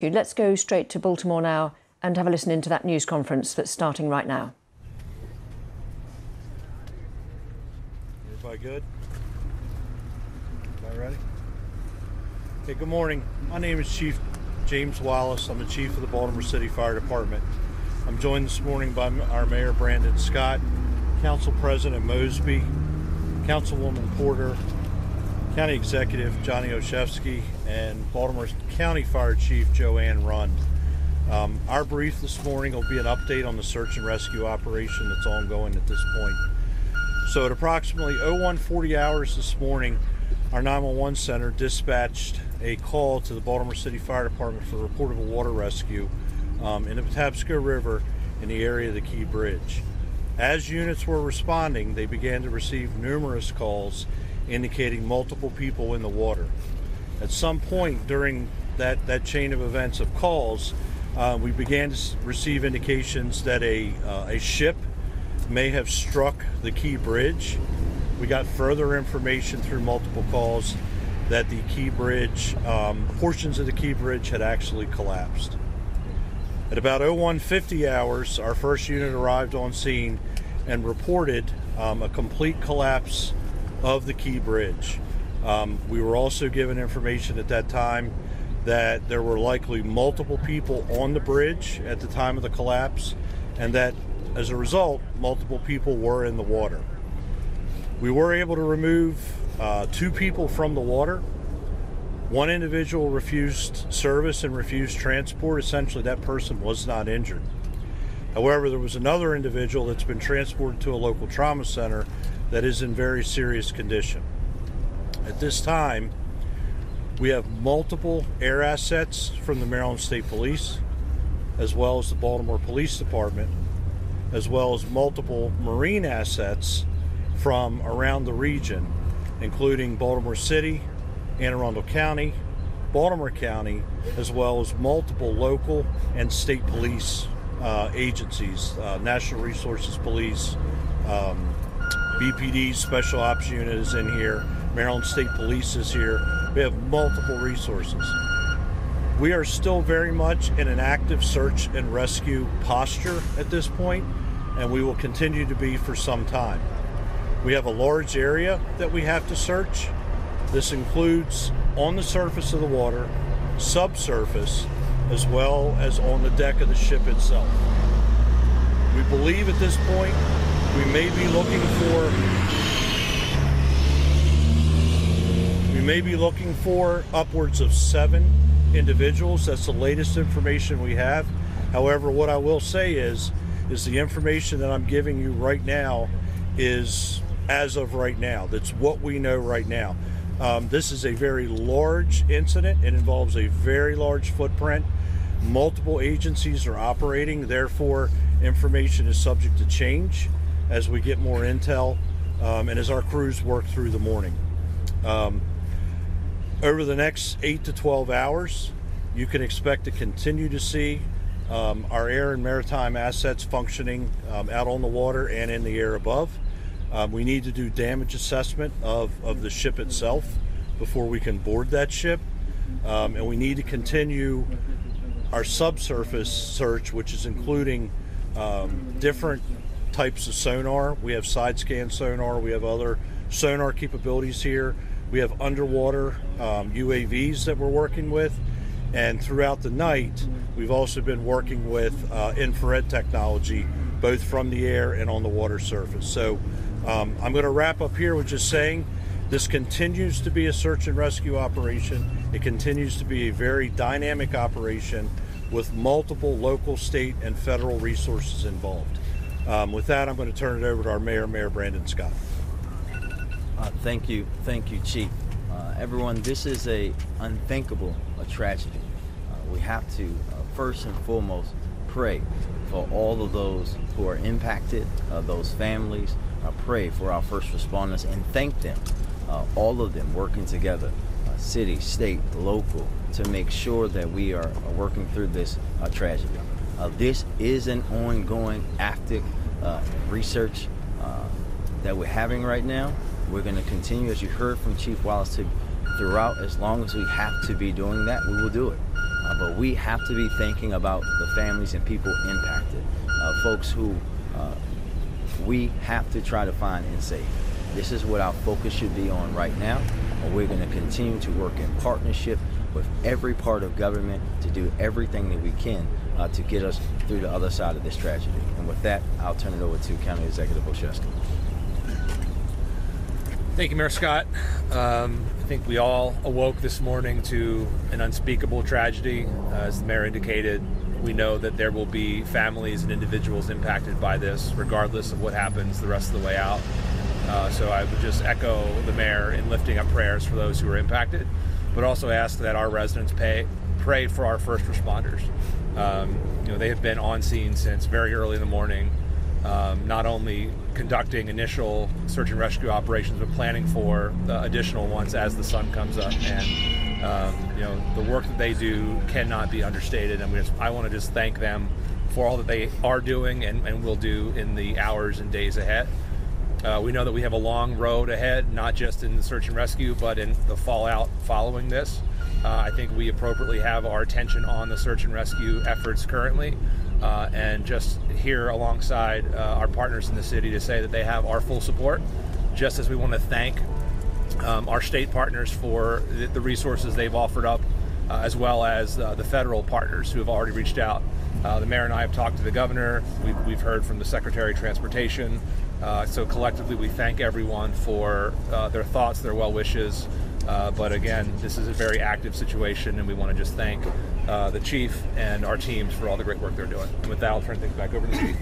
Let's go straight to Baltimore now and have a listen into that news conference that's starting right now. Everybody good? Everybody ready? Okay, good morning. My name is Chief James Wallace. I'm the Chief of the Baltimore City Fire Department. I'm joined this morning by our Mayor Brandon Scott, Council President Mosby, Councilwoman Porter, County Executive Johnny Olszewski, and Baltimore County Fire Chief Joanne Rund. Um, our brief this morning will be an update on the search and rescue operation that's ongoing at this point. So at approximately 0140 hours this morning, our 911 center dispatched a call to the Baltimore City Fire Department for a report of a water rescue um, in the Patapsco River in the area of the Key Bridge. As units were responding, they began to receive numerous calls indicating multiple people in the water. At some point during that, that chain of events of calls, uh, we began to receive indications that a, uh, a ship may have struck the Key Bridge. We got further information through multiple calls that the Key Bridge, um, portions of the Key Bridge had actually collapsed. At about 0150 hours, our first unit arrived on scene and reported um, a complete collapse of the Key Bridge. Um, we were also given information at that time that there were likely multiple people on the bridge at the time of the collapse, and that as a result, multiple people were in the water. We were able to remove uh, two people from the water. One individual refused service and refused transport. Essentially, that person was not injured. However, there was another individual that's been transported to a local trauma center that is in very serious condition. At this time, we have multiple air assets from the Maryland State Police, as well as the Baltimore Police Department, as well as multiple marine assets from around the region, including Baltimore City, Anne Arundel County, Baltimore County, as well as multiple local and state police uh, agencies, uh, National Resources Police, um, BPD Special Ops Unit is in here, Maryland State Police is here. We have multiple resources. We are still very much in an active search and rescue posture at this point, and we will continue to be for some time. We have a large area that we have to search. This includes on the surface of the water, subsurface, as well as on the deck of the ship itself. We believe at this point we may be looking for we may be looking for upwards of seven individuals. That's the latest information we have. However, what I will say is is the information that I'm giving you right now is as of right now. That's what we know right now. Um, this is a very large incident. It involves a very large footprint. Multiple agencies are operating, therefore, information is subject to change as we get more intel um, and as our crews work through the morning. Um, over the next 8 to 12 hours, you can expect to continue to see um, our air and maritime assets functioning um, out on the water and in the air above. Um, we need to do damage assessment of, of the ship itself before we can board that ship. Um, and we need to continue our subsurface search, which is including different types of sonar. We have side scan sonar, we have other sonar capabilities here. We have underwater um, UAVs that we're working with. And throughout the night, we've also been working with uh, infrared technology, both from the air and on the water surface. So um, I'm going to wrap up here with just saying this continues to be a search and rescue operation. It continues to be a very dynamic operation with multiple local, state, and federal resources involved. Um, with that, I'm going to turn it over to our mayor, Mayor Brandon Scott. Uh, thank you, thank you, Chief. Uh, everyone, this is a unthinkable a tragedy. Uh, we have to uh, first and foremost pray for all of those who are impacted, uh, those families. Uh, pray for our first responders and thank them, all of them working together city, state, local, to make sure that we are working through this tragedy. This is an ongoing active uh, research uh, that we're having right now. We're going to continue, as you heard from Chief Wallace, to, throughout as long as we have to be doing that, we will do it. uh, but we have to be thinking about the families and people impacted, uh, folks who uh, we have to try to find and save. This is what our focus should be on right now. And we're going to continue to work in partnership with every part of government to do everything that we can uh, to get us through the other side of this tragedy. And with that, I'll turn it over to County Executive Olszewski. Thank you, Mayor Scott. Um, I think we all awoke this morning to an unspeakable tragedy. Uh, as the mayor indicated, we know that there will be families and individuals impacted by this, regardless of what happens the rest of the way out. Uh, so I would just echo the mayor in lifting up prayers for those who are impacted, but also ask that our residents pay, pray for our first responders. Um, you know, they have been on scene since very early in the morning um, not only conducting initial search and rescue operations, but planning for additional ones as the sun comes up. And um, you know, the work that they do cannot be understated. And just, I want to just thank them for all that they are doing and, and will do in the hours and days ahead. Uh, we know that we have a long road ahead, not just in the search and rescue, but in the fallout following this. Uh, I think we appropriately have our attention on the search and rescue efforts currently uh, and just here alongside uh, our partners in the city to say that they have our full support, just as we want to thank um, our state partners for the, the resources they've offered up, uh, as well as uh, the federal partners who have already reached out. Uh, the mayor and I have talked to the governor. We've, we've heard from the Secretary of Transportation. So collectively, we thank everyone for their thoughts, their well wishes. Uh, but again, this is a very active situation, and we want to just thank uh, the chief and our teams for all the great work they're doing. And with that, I'll turn things back over to the chief.